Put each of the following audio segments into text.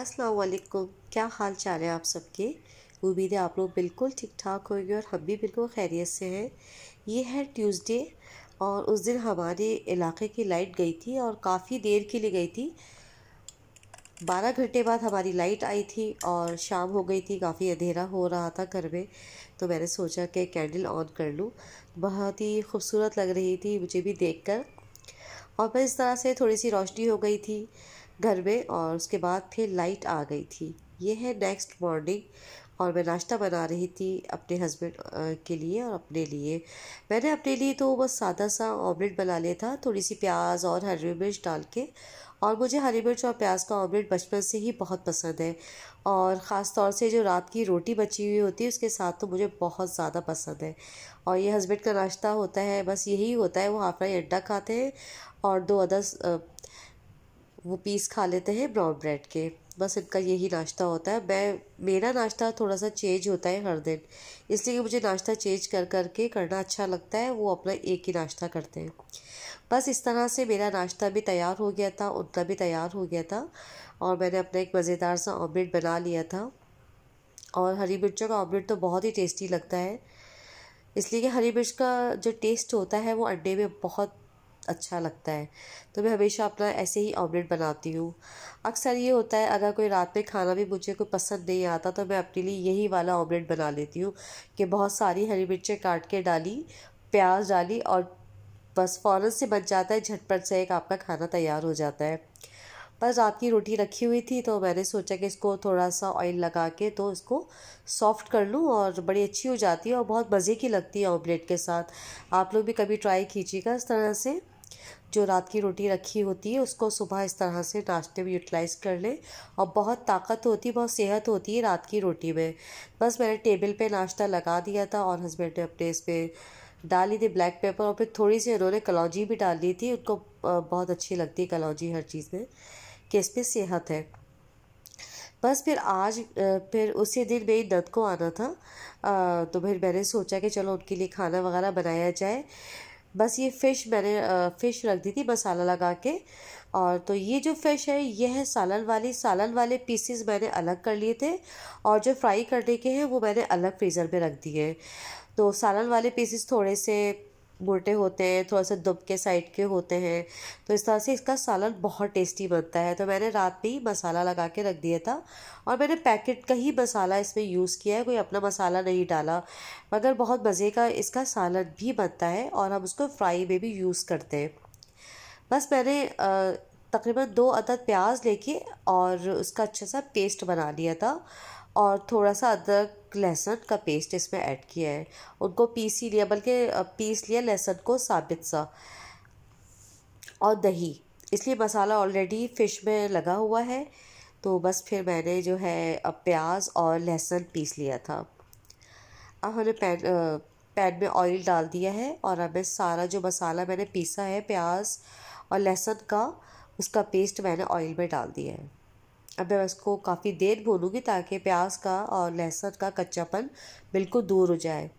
अस्सलाम वालेकुम क्या हाल चाल है आप सबके? उम्मीद है आप लोग बिल्कुल ठीक ठाक होंगे और हम भी बिल्कुल खैरियत से हैं। ये है ट्यूसडे और उस दिन हमारे इलाके की लाइट गई थी और काफ़ी देर के लिए गई थी। बारह घंटे बाद हमारी लाइट आई थी और शाम हो गई थी, काफ़ी अंधेरा हो रहा था घर में तो मैंने सोचा कि कैंडल ऑन कर लूँ। बहुत ही खूबसूरत लग रही थी मुझे भी देख और बस इस तरह से थोड़ी सी रोशनी हो गई थी। घर में और उसके बाद फिर लाइट आ गई थी। ये है नेक्स्ट मॉर्निंग और मैं नाश्ता बना रही थी अपने हस्बैंड के लिए और अपने लिए। मैंने अपने लिए तो बस सादा सा ऑमलेट बना लिया था, थोड़ी सी प्याज और हरी मिर्च डाल के। और मुझे हरी मिर्च और प्याज का ऑमलेट बचपन से ही बहुत पसंद है। और ख़ास तौर से जो रात की रोटी बची हुई होती है, उसके साथ तो मुझे बहुत ज़्यादा पसंद है। और ये हस्बैंड का नाश्ता होता है, बस यही होता है, वो हाफ़ फ्राई अंडा खाते हैं और दो अदर्स वो पीस खा लेते हैं ब्राउन ब्रेड के। बस इनका यही नाश्ता होता है। मैं, मेरा नाश्ता थोड़ा सा चेंज होता है हर दिन। इसलिए कि मुझे नाश्ता चेंज कर कर के करना अच्छा लगता है। वो अपना एक ही नाश्ता करते हैं। बस इस तरह से मेरा नाश्ता भी तैयार हो गया था उनका भी तैयार हो गया था। और मैंने अपना एक मज़ेदार सा ऑमलेट बना लिया था। और हरी मिर्चों का ऑमलेट तो बहुत ही टेस्टी लगता है। इसलिए कि हरी मिर्च का जो टेस्ट होता है, वो अंडे में बहुत अच्छा लगता है। तो मैं हमेशा अपना ऐसे ही ऑमलेट बनाती हूँ। अक्सर ये होता है, अगर कोई रात में खाना भी मुझे कोई पसंद नहीं आता तो मैं अपने लिए यही वाला ऑमलेट बना लेती हूँ कि बहुत सारी हरी मिर्चें काट के डाली, प्याज डाली और बस फ़ौरन से बच जाता है, झटपट से एक आपका खाना तैयार हो जाता है। बस रात की रोटी रखी हुई थी तो मैंने सोचा कि इसको थोड़ा सा ऑयल लगा के तो इसको सॉफ्ट कर लूँ और बड़ी अच्छी हो जाती है और बहुत मज़े की लगती है ऑमलेट के साथ। आप लोग भी कभी ट्राई कीजिएगा इस तरह से। जो रात की रोटी रखी होती है, उसको सुबह इस तरह से नाश्ते में यूटिलाइज़ कर लें और बहुत ताकत होती है, बहुत सेहत होती है रात की रोटी में। बस मैंने टेबल पे नाश्ता लगा दिया था और हस्बैंड ने अपने इस पर डाली थी ब्लैक पेपर और फिर थोड़ी सी उन्होंने कलौजी भी डाल थी, उनको बहुत अच्छी लगती है कलौजी हर चीज़ में। कि इस पर सेहत है। बस फिर आज फिर उसी दिन मेरी नद को आना था। तो फिर मैंने सोचा कि चलो उनके लिए खाना वगैरह बनाया जाए। बस ये फ़िश मैंने फ़िश रख दी थी मसाला लगा के। और तो ये जो फ़िश है, ये है सालन वाली। सालन वाले पीसेस मैंने अलग कर लिए थे और जो फ्राई करने के हैं, वो मैंने अलग फ्रीज़र में रख दिए तो सालन वाले पीसेस थोड़े से मोटे होते हैं, थोड़ा सा दुब के साइड के होते हैं। तो इस तरह से इसका सालन बहुत टेस्टी बनता है। तो मैंने रात में ही मसाला लगा के रख दिया था और मैंने पैकेट का ही मसाला इसमें यूज़ किया है, कोई अपना मसाला नहीं डाला। मगर बहुत मज़े का इसका सालन भी बनता है और हम उसको फ्राई में भी यूज़ करते हैं। बस मैंने तकरीबन दो अदद प्याज लेके और उसका अच्छा सा पेस्ट बना लिया था। और थोड़ा सा अदरक लहसुन का पेस्ट इसमें ऐड किया है। उनको पीस ही लिया, बल्कि पीस लिया लहसुन को साबित सा। और दही। इसलिए मसाला ऑलरेडी फ़िश में लगा हुआ है तो बस फिर मैंने जो है, अब प्याज और लहसुन पीस लिया था। अब हमने पैन पैन में ऑयल डाल दिया है और अब मैं सारा जो मसाला मैंने पीसा है प्याज और लहसुन का, उसका पेस्ट मैंने ऑयल में डाल दिया है। अब मैं उसको काफ़ी देर भूनूँगी ताकि प्याज का और लहसुन का कच्चापन बिल्कुल दूर हो जाए।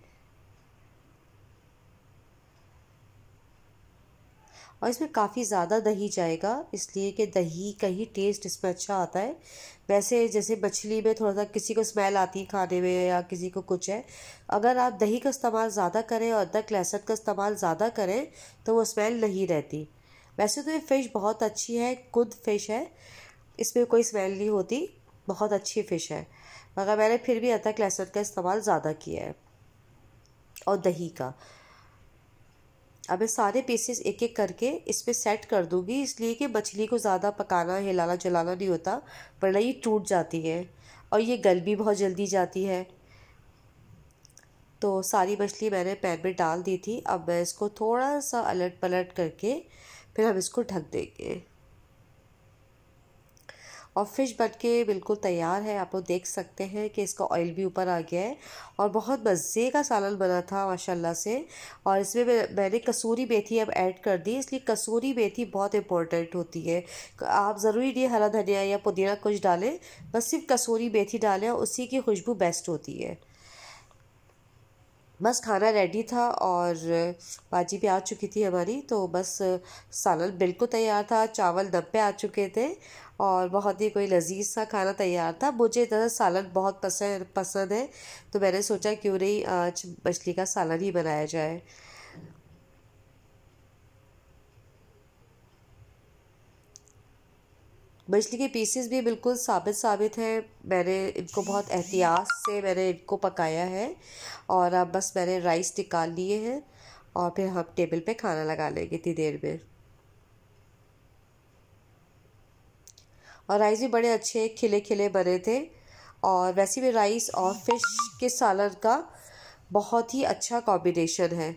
और इसमें काफ़ी ज़्यादा दही जाएगा, इसलिए कि दही का ही टेस्ट इसमें अच्छा आता है। वैसे जैसे मछली में थोड़ा सा किसी को स्मेल आती है खाने में या किसी को कुछ है, अगर आप दही का इस्तेमाल ज़्यादा करें और अदरक लहसुन का इस्तेमाल ज़्यादा करें तो वो स्मेल नहीं रहती। वैसे तो ये फ़िश बहुत अच्छी है खुद फ़िश है इसमें कोई स्मेल नहीं होती। बहुत अच्छी फ़िश है। मगर मैंने फिर भी अदरक, लहसुन का इस्तेमाल ज़्यादा किया है। और दही का। अब मैं सारे पीसेस एक एक करके इस पर सेट कर दूँगी। इसलिए कि मछली को ज़्यादा पकाना, हिलाना, जलाना नहीं होता, वरना ये टूट जाती है। और ये गल भी बहुत जल्दी जाती है। तो सारी मछली मैंने पैन में डाल दी थी। अब मैं इसको थोड़ा सा अलट पलट करके फिर हम इसको ढक देंगे। और फ़िश बट के बिल्कुल तैयार है। आप लोग देख सकते हैं कि इसका ऑयल भी ऊपर आ गया है और बहुत मज़े का सालन बना था, माशाल्लाह से। और इसमें मैंने कसूरी मेथी अब ऐड कर दी, इसलिए कसूरी मेथी बहुत इंपॉर्टेंट होती है। आप ज़रूरी नहीं हरा धनिया या पुदीना कुछ डालें, बस सिर्फ़ कसूरी मेथी डालें उसी की खुशबू बेस्ट होती है। बस खाना रेडी था और बाजी भी आ चुकी थी हमारी तो बस सालन बिल्कुल तैयार था, चावल दब पे आ चुके थे और बहुत ही कोई लजीज सा खाना तैयार था। मुझे इतना सालन बहुत पसंद पसंद है तो मैंने सोचा क्यों नहीं आज मछली का सालन ही बनाया जाए। मछली के पीसेस भी बिल्कुल साबित साबित हैं। मैंने इनको बहुत एहतियात से मैंने इनको पकाया है और अब बस मैंने राइस निकाल लिए हैं और फिर हम टेबल पे खाना लगा लेंगे इतनी देर में। और राइस भी बड़े अच्छे खिले खिले बने थे और वैसे भी राइस और फ़िश के सालन का बहुत ही अच्छा कॉम्बिनेशन है।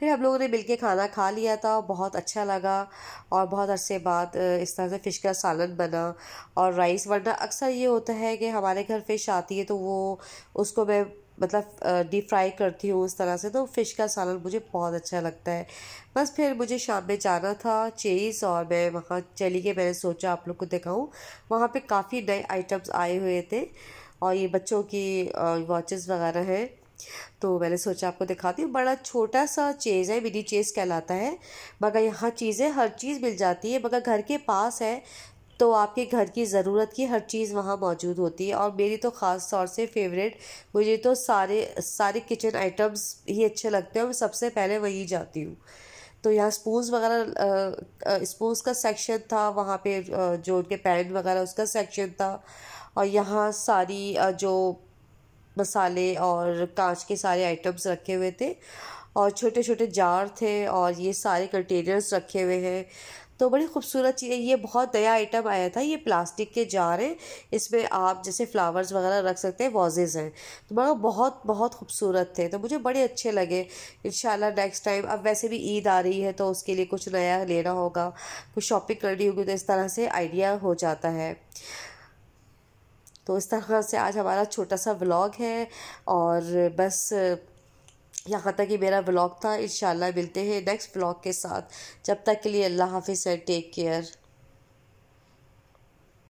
फिर हम लोगों ने मिल के खाना खा लिया था, बहुत अच्छा लगा और बहुत अरसे बाद इस तरह से फ़िश का सालन बना और राइस वरना अक्सर ये होता है कि हमारे घर फ़िश आती है तो वो उसको मैं मतलब डीप फ्राई करती हूँ उस तरह से तो फ़िश का सालन मुझे बहुत अच्छा लगता है। बस फिर मुझे शाम में जाना था चेज़ और मैं वहाँ चली गई, मैंने सोचा आप लोग को दिखाऊँ। वहाँ पे काफ़ी नए आइटम्स आए हुए थे और ये बच्चों की वॉचेस वगैरह हैं। तो मैंने सोचा आपको दिखाती हूँ, बड़ा छोटा सा चेज़ है मिनी चेज़ कहलाता है। मगर यहाँ चीज़ें, हर चीज़ मिल जाती है, मगर घर के पास है तो आपके घर की ज़रूरत की हर चीज़ वहाँ मौजूद होती है। और मेरी तो ख़ास तौर से फेवरेट मुझे तो सारे सारे किचन आइटम्स ही अच्छे लगते हैं मैं सबसे पहले वहीं जाती हूँ। तो यहाँ स्पून्स वगैरह स्पून्स का सेक्शन था, वहाँ पे जो उनके पैन वगैरह, उसका सेक्शन था। और यहाँ सारी जो मसाले और कांच के सारे आइटम्स रखे हुए थे और छोटे छोटे जार थे और ये सारे कंटेनर्स रखे हुए हैं। तो बड़ी खूबसूरत चीज़ ये बहुत नया आइटम आया था, ये प्लास्टिक के जार हैं। इसमें आप जैसे फ्लावर्स वगैरह रख सकते हैं वॉजेज़ हैं। तो मगर बहुत बहुत खूबसूरत थे तो मुझे बड़े अच्छे लगे। इन नेक्स्ट टाइम अब वैसे भी ईद आ रही है तो उसके लिए कुछ नया लेना होगा, कुछ शॉपिंग करनी होगी तो इस तरह से आइडिया हो जाता है। तो इस तरह से आज हमारा छोटा सा व्लॉग है और बस, यहाँ तक ही मेरा व्लॉग था। इन मिलते हैं नेक्स्ट व्लॉग के साथ। जब तक के लिए अल्लाह हाफिज़ है टेक केयर